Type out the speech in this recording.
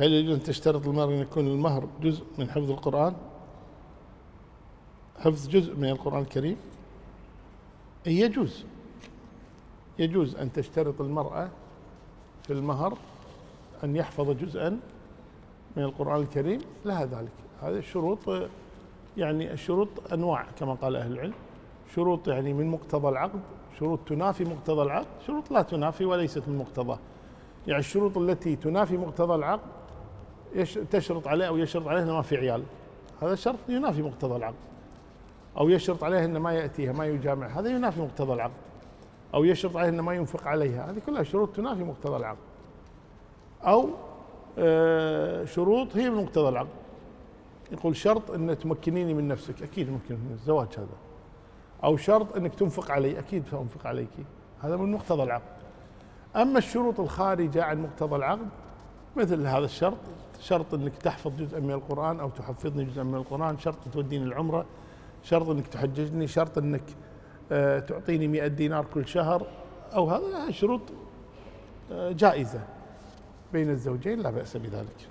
هل يجوز أن تشترط المرأة أن يكون المهر جزء من حفظ القرآن؟ حفظ جزء من القرآن الكريم؟ يجوز. يجوز أن تشترط المرأة في المهر أن يحفظ جزءا من القرآن الكريم؟ لها ذلك. هذه الشروط يعني الشروط أنواع كما قال أهل العلم. شروط يعني من مقتضى العقد شروط تنافي مقتضى العقد شروط لا تنافي وليست من مقتضاه يعني الشروط التي تنافي مقتضى العقد تشرط عليه أو يشرط عليه أنه ما في عيال. هذا شرط ينافي مقتضى العقد أو يشرط عليه أنه ما يأتيها ما يجامع هذا ينافي مقتضى العقد أو يشرط عليه أنه ما ينفق عليها هذه كلها شروط تنافي مقتضى العقد أو آه، شروط هي من مقتضى العقد يقول شرط أن تمكنيني من نفسك. أكيد ممكن من الزواج هذا. أو شرط أنك تنفق علي أكيد سأنفق عليك. هذا من مقتضى العقد أما الشروط الخارجة عن مقتضى العقد مثل هذا الشرط. شرط أنك تحفظ جزءا من القرآن أو تحفظني جزءا من القرآن شرط توديني العمرة شرط أنك تحججني شرط أنك آه، تعطيني 100 دينار كل شهر أو هذا شروط آه، جائزة بين الزوجين لا بأس بذلك.